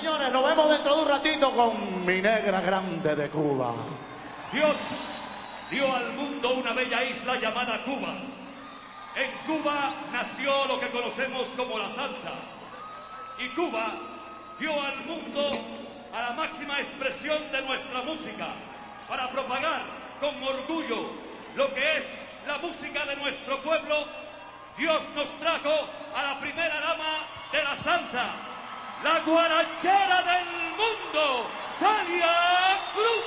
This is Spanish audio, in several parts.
señores, nos vemos dentro de un ratito con mi negra grande de Cuba. Dios dio al mundo una bella isla llamada Cuba. En Cuba nació lo que conocemos como la salsa. Y Cuba dio al mundo a la máxima expresión de nuestra música para propagar con orgullo lo que es la música de nuestro pueblo. Dios nos trajo a la primera dama de la salsa, la guarachera del mundo, Celia Cruz.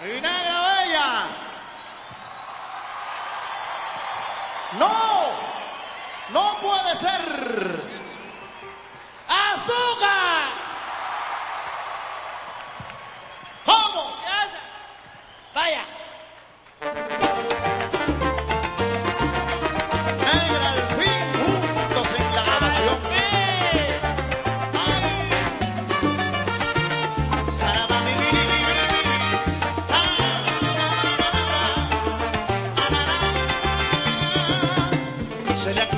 ¡Mi negra bella! ¡No! ¡No puede ser! Celia Cruz,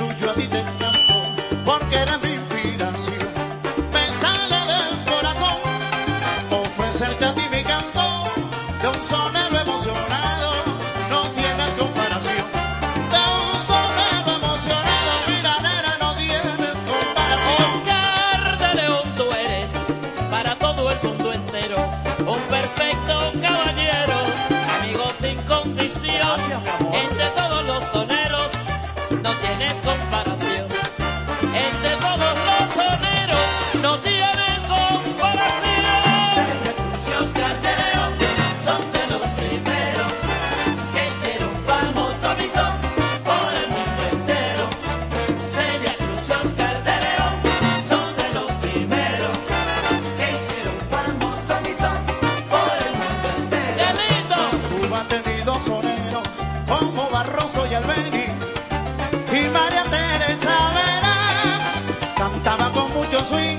mucho swing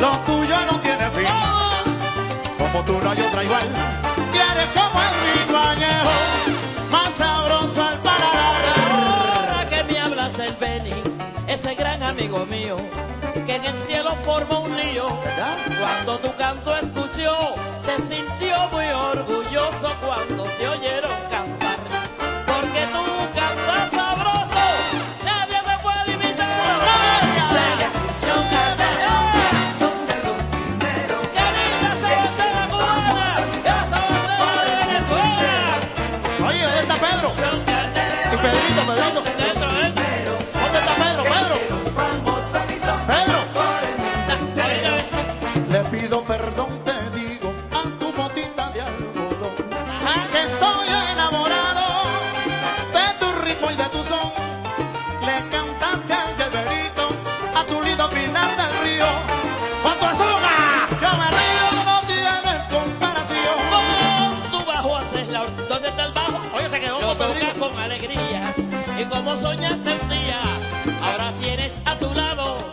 lo tuyo no tiene fin como tú no hay otra igual y eres como el vino añejo más sabroso al paladar Ahora que me hablas del Beni, ese gran amigo mío, que en el cielo forma un lío. ¿verdad? Cuando tu canto escuchó, se sintió muy orgulloso cuando pinar del río. ¡Con tu azúcar! Yo me río, no tienes comparación. Con tu bajo haces la ¿Dónde está el bajo? Oye, se quedó con Pedrito. con alegría. Y como soñaste un día, ahora tienes a tu lado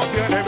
no tiene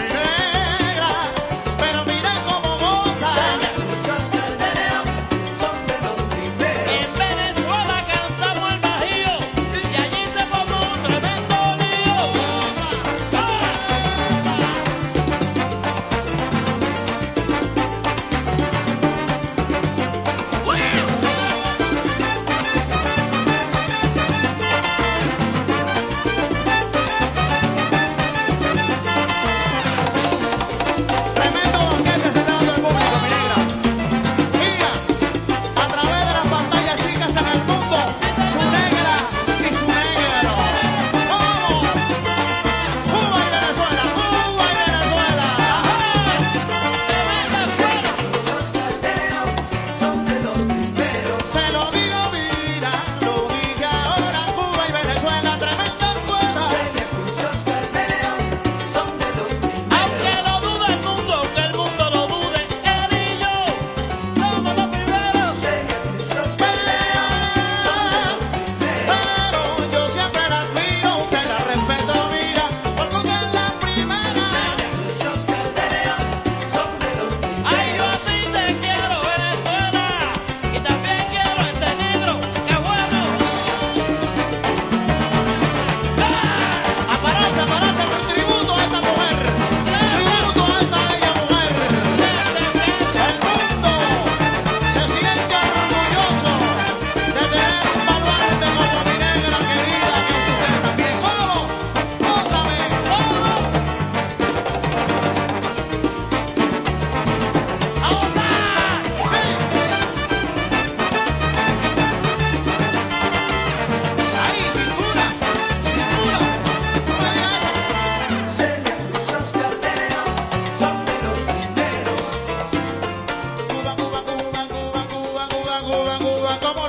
agua como